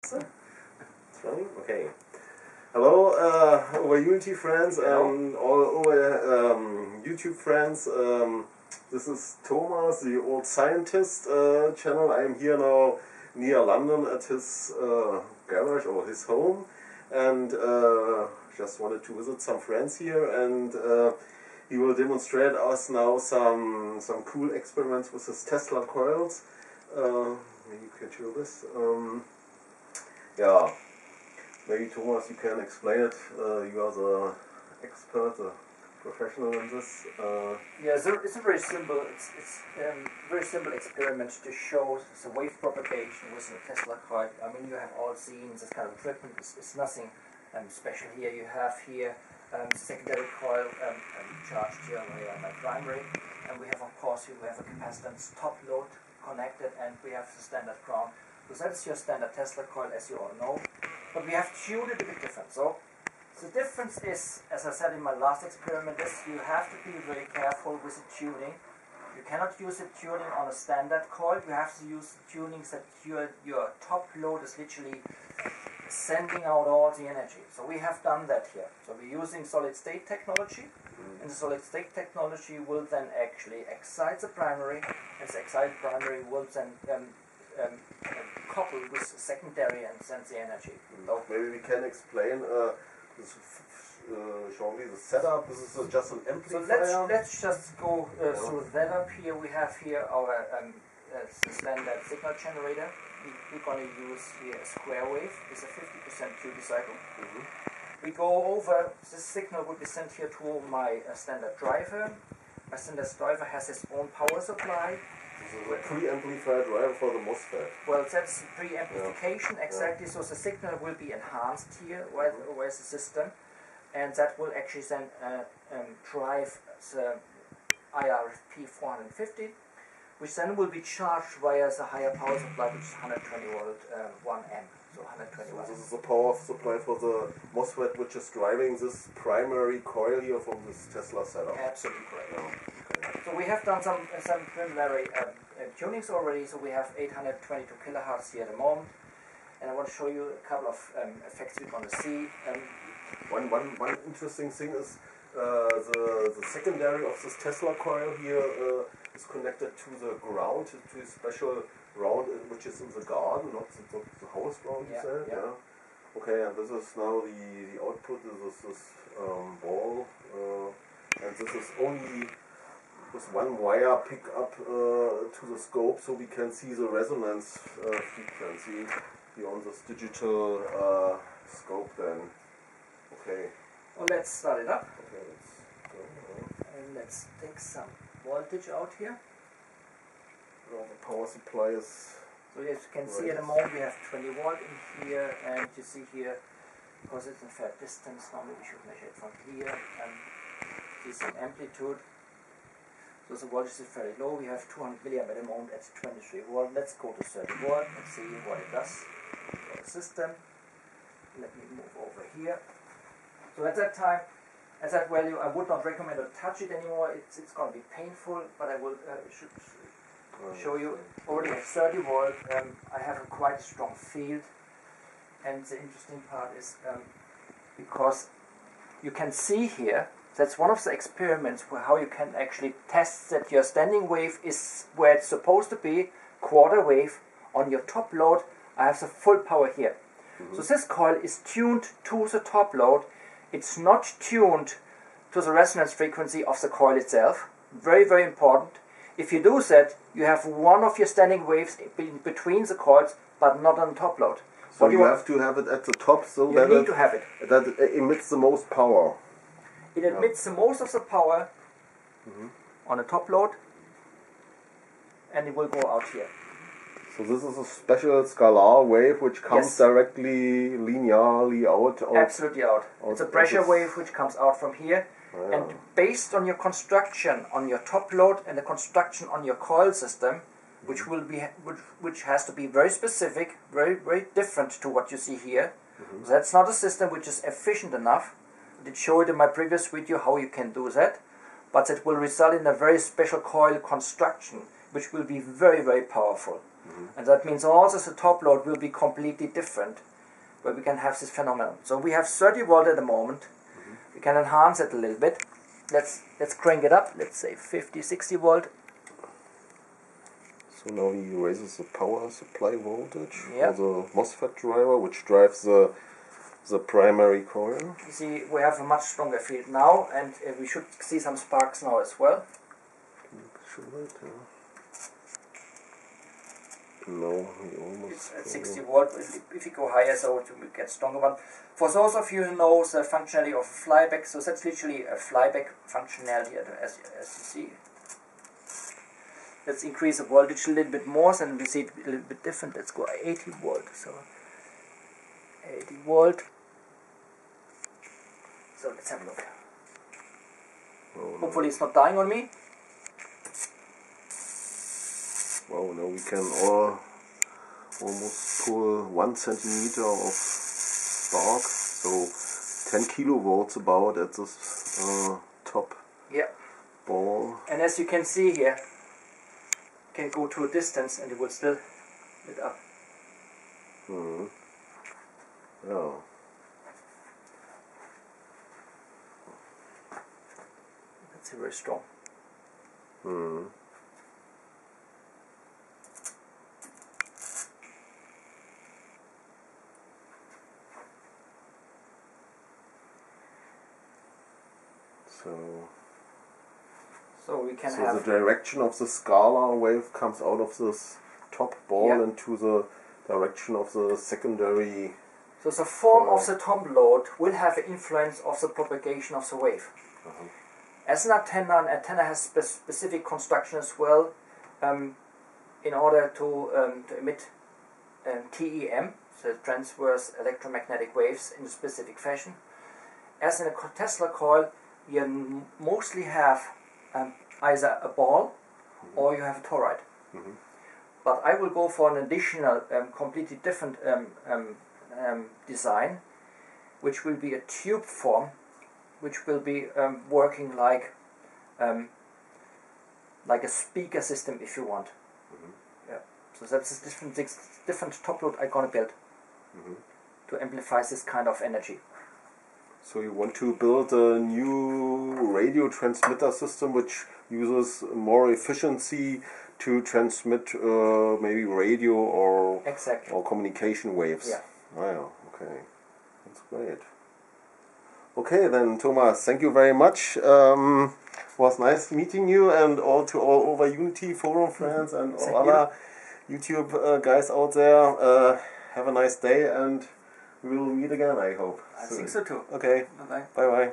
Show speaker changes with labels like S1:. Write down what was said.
S1: It's running? Okay. Hello, uh, OverUnity friends and all our um, YouTube friends. Um, this is Thomas, the old scientist uh, channel. I am here now near London at his uh, garage or his home and uh, just wanted to visit some friends here and uh, he will demonstrate us now some some cool experiments with his Tesla coils. Uh, maybe you can show this. Um, yeah, maybe Thomas, you can explain it. Uh, you are the expert, the professional in this. Uh,
S2: Yeah, it's a, it's a very simple, it's, it's um, very simple experiment to show the wave propagation with a Tesla coil. I mean, you have all seen this kind of equipment. It's, it's nothing um, special here. You have here um, secondary coil um, um, charged here via my primary, and we have, of course, you have a capacitance top load connected, and we have the standard ground. So that's your standard Tesla coil, as you all know. But we have tuned it a bit different. So the difference is, as I said in my last experiment, is you have to be very careful with the tuning. You cannot use the tuning on a standard coil. You have to use the tuning that your, your top load is literally sending out all the energy. So we have done that here. So we're using solid state technology. And the solid state technology will then actually excite the primary, and the excited primary will then um, um, um, couple with secondary and send the energy. So
S1: maybe we can explain uh, this, uh, shortly the setup. This is just an
S2: So let's let's just go uh, through that up here. We have here our um, uh, standard signal generator. We, we're going to use here a square wave. It's a 50% duty cycle.
S1: Mhm.
S2: We go over this signal will be sent here to my uh, standard driver. My standard driver has his own power supply.
S1: Pre-amplified driver for the MOSFET.
S2: Well, that's pre-amplification exactly. So the signal will be enhanced here with, with the system, and that will actually then uh, um, drive the IRFP 450, which then will be charged via the higher power supply, which is 120 volt uh, 1 amp, so 120
S1: So this is the power supply for the MOSFET which is driving this primary coil here from this Tesla setup.
S2: Absolutely correct.
S1: Yeah.
S2: So we have done some uh, some preliminary um, uh, tunings already. So we have 822 kilohertz here at the moment, and I want to show you a couple of um, effects we're going to see. Um,
S1: One, one, one interesting thing is uh, the, the secondary of this Tesla coil here uh, is connected to the ground, to a special ground uh, which is in the garden, not the, not the house ground, you
S2: Yeah,
S1: said?
S2: yeah.
S1: Okay, and this is now the, the output, this is this um, ball, uh, and this is only with one wire pick up uh, to the scope so we can see the resonance uh, frequency on this digital uh, scope then. Okay.
S2: well, let's start it up,
S1: Okay, let's go.
S2: and let's take some voltage out here.
S1: now the power supply is.
S2: So as you can see at the moment we have 20 volt in here, and you see here, because it's a fair distance, normally we should measure it from here, and see some amplitude. So the voltage is very low, we have 200 milliamp at the moment at 23 volt. Let's go to 30 volt and see what it does for the system. Let me move over here. So at that time, at that value, I would not recommend to touch it anymore. It's, it's going to be painful, but I will uh, should show you already at 30 volt um, I have a quite strong field and the interesting part is um, because you can see here that's one of the experiments where how you can actually test that your standing wave is where it's supposed to be quarter wave on your top load I have the full power here mm-hmm. so this coil is tuned to the top load it's not tuned to the resonance frequency of the coil itself very very important if you do that, you have one of your standing waves in between the coils, but not on top load.
S1: So you
S2: want-
S1: have to have it at the top so
S2: you
S1: that
S2: need
S1: it,
S2: to have it.
S1: that it emits the most power.
S2: It emits the most of the power mm-hmm. on the top load, and it will go out here.
S1: So this is a special scalar wave which comes
S2: Yes.
S1: directly linearly out. out
S2: Absolutely out.
S1: Oh,
S2: It's a pressure wave which comes out from here, oh,
S1: Yeah.
S2: and based on your construction on your top load and the construction on your coil system, which mm-hmm. will be which, which has to be very specific, very very different to what you see here. Mm-hmm. That's not a system which is efficient enough. I did show it in my previous video how you can do that, but it will result in a very special coil construction, which will be very very powerful. Mm-hmm. And that means also the top load will be completely different, where we can have this phenomenon. So we have 30 volt at the moment. Mm-hmm. We can enhance it a little bit. Let's let's crank it up. Let's say 50, 60 volt.
S1: So now he raises the power supply voltage
S2: Yeah.
S1: for the MOSFET driver, which drives the the primary coil.
S2: You see, we have a much stronger field now, and uh, we should see some sparks now as well.
S1: No, almost.
S2: It's at 60 volt. If if you go higher, so it will get stronger. But for those of you who know the functionality of flyback, so that's literally a flyback functionality as, as you see. Let's increase the voltage a little bit more, and we see it a little bit different. Let's go 80 volt. So 80 volt. So let's have a look.
S1: Oh, no.
S2: Hopefully it's not dying on me.
S1: Wow, now we can all almost pull one centimeter of spark, so 10 kilovolts about at this uh, top
S2: Yeah.
S1: ball.
S2: And as you can see here, can go to a distance and it will still lit up.
S1: Hmm. Yeah.
S2: Very strong.
S1: Hmm. So,
S2: So we can
S1: so
S2: have
S1: the direction of the scalar wave comes out of this top ball
S2: Yeah.
S1: into the direction of the secondary.
S2: so the form of the top load will have an influence of the propagation of the wave.
S1: Uh-huh.
S2: As an antenna, an antenna has spe- specific construction as well um, in order to, um, to emit um, TEM, so transverse electromagnetic waves in a specific fashion. As in a Tesla coil, you mostly have um, either a ball or you have a toroid.
S1: Mhm.
S2: But I will go for an additional, um, completely different um, um, um, design, which will be a tube form, which will be um, working like um, like a speaker system, if you want.
S1: Mhm.
S2: Yeah. So that's a different things- different top load I'm gonna build
S1: Mhm.
S2: to amplify this kind of energy.
S1: So you want to build a new radio transmitter system which uses more efficiency to transmit uh, maybe radio or
S2: Exactly.
S1: or communication waves.
S2: Yeah.
S1: Wow. Okay, that's great. Okay then, Thomas, thank you very much. Um, was nice meeting you and all to all OverUnity forum friends and all
S2: Thank you.
S1: other YouTube uh, guys out there. Uh, have a nice day and we will meet again. I hope.
S2: I
S1: soon.
S2: think so too.
S1: Okay.
S2: Bye bye.
S1: Bye bye.